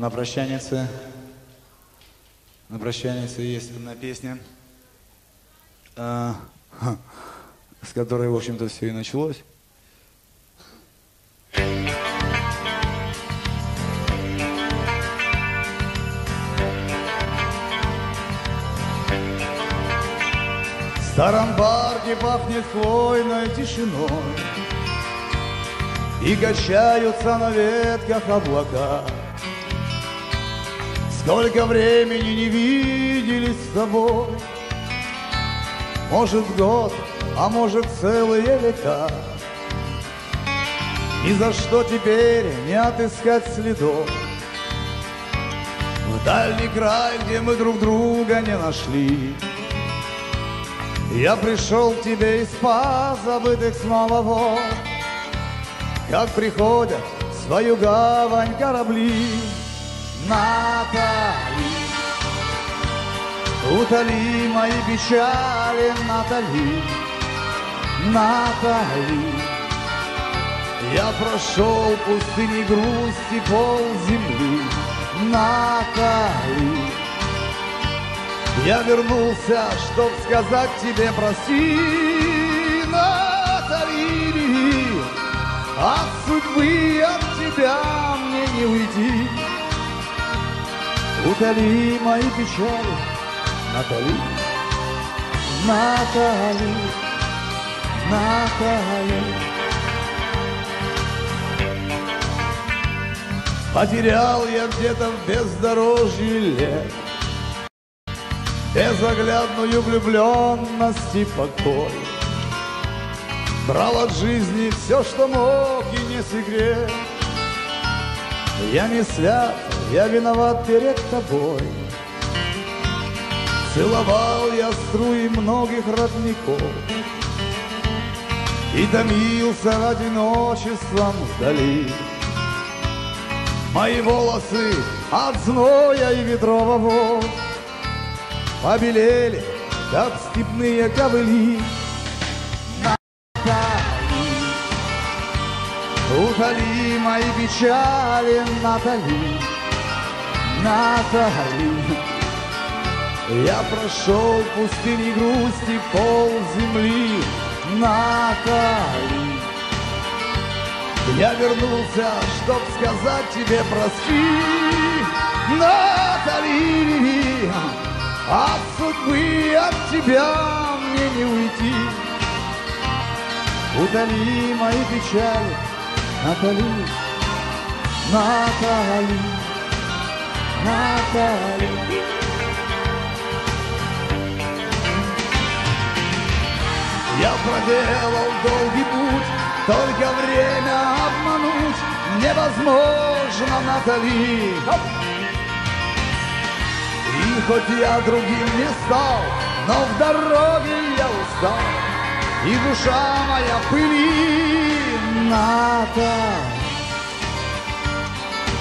На прощанице, на прощанице есть одна песня, ха, с которой, в общем-то, все и началось. В старом барке пахнет хвойной тишиной И качаются на ветках облака Сколько времени не виделись с тобой. Может год, а может целые века Ни за что теперь не отыскать следов. В дальний край, где мы друг друга не нашли. Я пришел к тебе из позабытых снова Как приходят в свою гавань корабли Натали, утоли мои печали, Натали, Натали. Я прошел пустыни грусти пол земли, Натали. Я вернулся, чтоб сказать тебе прости, Натали. От судьбы, от тебя мне не уйти. Утоли мои печали, Натали, Натали, Натали. Потерял я где-то в бездорожье лет Безоглядную влюбленность и покой. Брал от жизни все, что мог, и не секрет. Я не свят, я виноват перед тобой. Целовал я струи многих родников И томился одиночеством вдали. Мои волосы от зноя и ветрового Побелели, как степные ковыли. Утоли мои печали, Натали, Натали. Я прошел пустыни грусти пол земли, Натали. Я вернулся, чтоб сказать тебе прости, Натали. От судьбы, от тебя мне не уйти. Утоли мои печали, Натали, Натали, Натали. Я проделал долгий путь, только время обмануть невозможно, Натали. И хоть я другим не стал, но в дороге я устал, и душа моя пыли, Натали.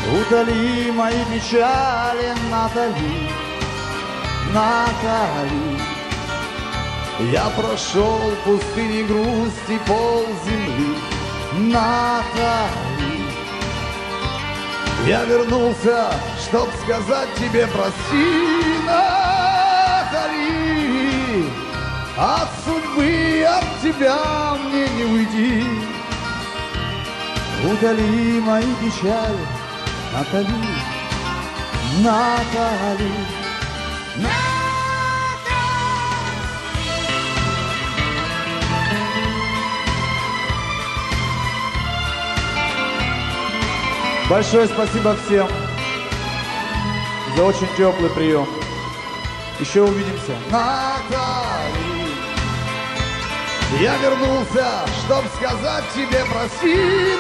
Утоли мои печали, Натали, Натали. Я прошел пустыни грусти пол земли, Натали. Я вернулся, чтоб сказать тебе прости, Натали. От судьбы, от тебя мне не уйти. Удали мои печали, Натали, Натали. Большое спасибо всем за очень теплый прием. Еще увидимся. Натали, я вернулся, чтоб сказать тебе прости,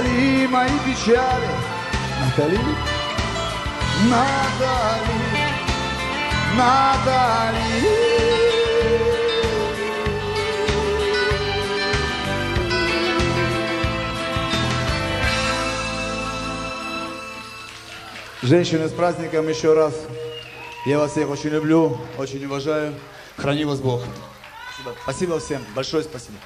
Удали мои печали, Натали, Натали. Натали. Женщины, с праздником еще раз. Я вас всех очень люблю, очень уважаю. Храни вас Бог. Спасибо всем. Большое спасибо.